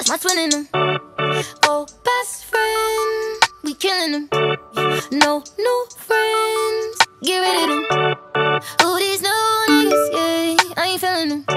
That's my twin in them. Oh, best friend, we killing them. No new friends, get rid of them. Who these new niggas, yeah, I ain't feeling them.